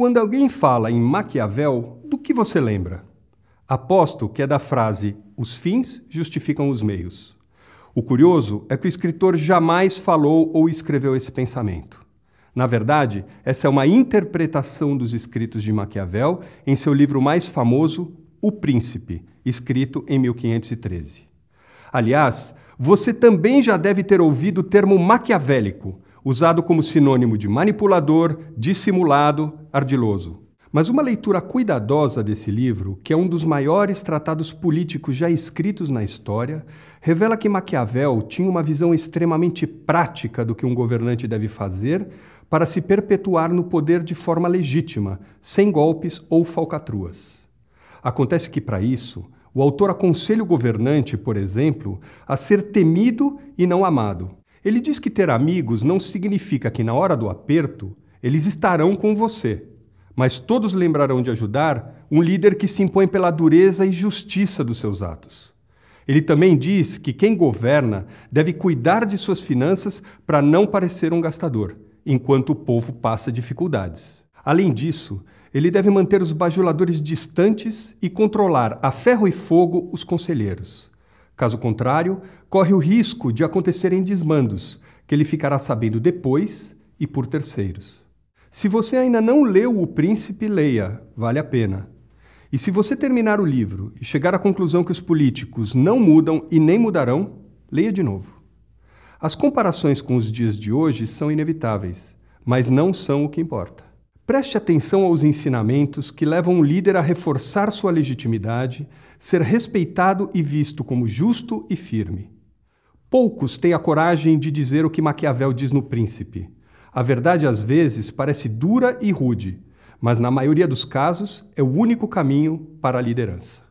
Quando alguém fala em Maquiavel, do que você lembra? Aposto que é da frase: os fins justificam os meios. O curioso é que o escritor jamais falou ou escreveu esse pensamento. Na verdade, essa é uma interpretação dos escritos de Maquiavel em seu livro mais famoso, O Príncipe, escrito em 1513. Aliás, você também já deve ter ouvido o termo maquiavélico, usado como sinônimo de manipulador, dissimulado, ardiloso. Mas uma leitura cuidadosa desse livro, que é um dos maiores tratados políticos já escritos na história, revela que Maquiavel tinha uma visão extremamente prática do que um governante deve fazer para se perpetuar no poder de forma legítima, sem golpes ou falcatruas. Acontece que, para isso, o autor aconselha o governante, por exemplo, a ser temido e não amado. Ele diz que ter amigos não significa que, na hora do aperto, eles estarão com você mas todos lembrarão de ajudar um líder que se impõe pela dureza e justiça dos seus atos. Ele também diz que quem governa deve cuidar de suas finanças para não parecer um gastador, enquanto o povo passa dificuldades. Além disso, ele deve manter os bajuladores distantes e controlar a ferro e fogo os conselheiros. Caso contrário, corre o risco de acontecerem desmandos, que ele ficará sabendo depois e por terceiros. Se você ainda não leu O Príncipe, leia, vale a pena. E se você terminar o livro e chegar à conclusão que os políticos não mudam e nem mudarão, leia de novo. As comparações com os dias de hoje são inevitáveis, mas não são o que importa. Preste atenção aos ensinamentos que levam um líder a reforçar sua legitimidade, ser respeitado e visto como justo e firme. Poucos têm a coragem de dizer o que Maquiavel diz no Príncipe. A verdade às vezes parece dura e rude, mas na maioria dos casos é o único caminho para a liderança.